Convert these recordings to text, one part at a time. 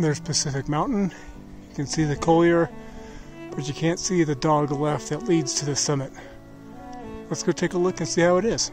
There's Pacific Mountain. You can see the Couloir, but you can't see the dogleg that leads to the summit. Let's go take a look and see how it is.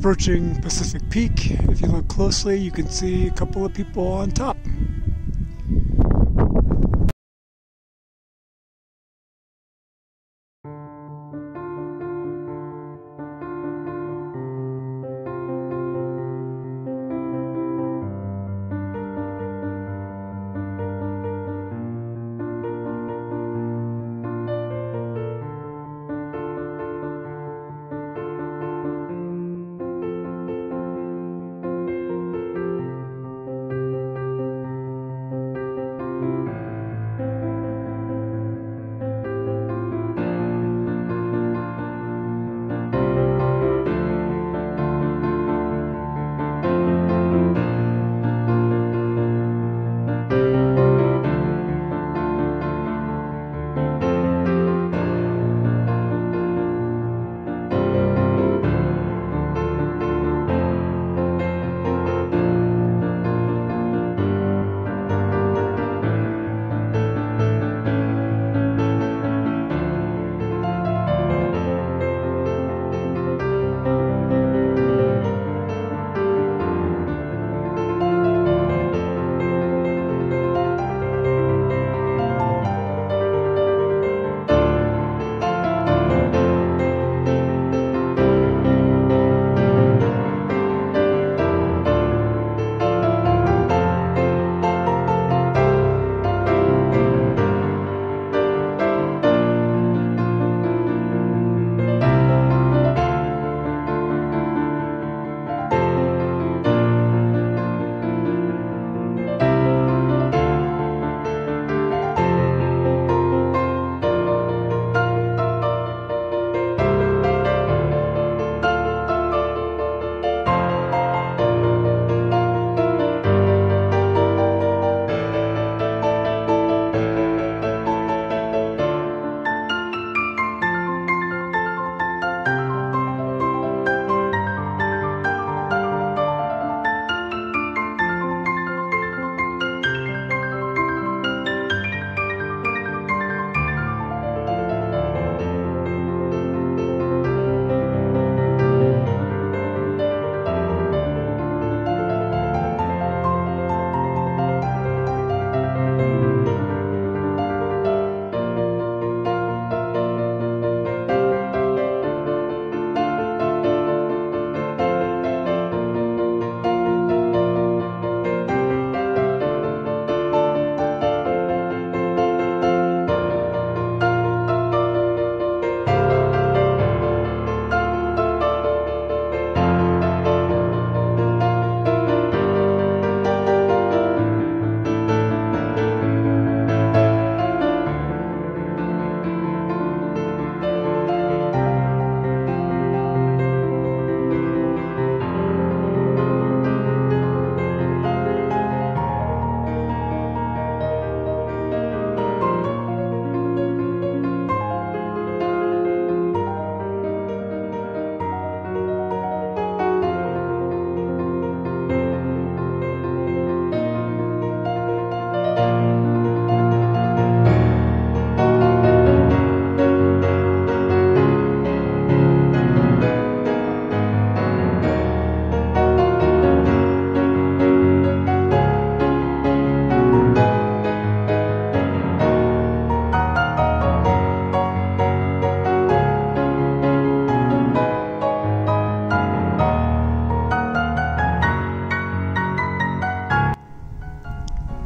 approaching Pacific Peak. If you look closely, you can see a couple of people on top.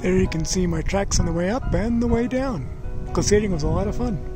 There you can see my tracks on the way up and the way down. Glissading was a lot of fun.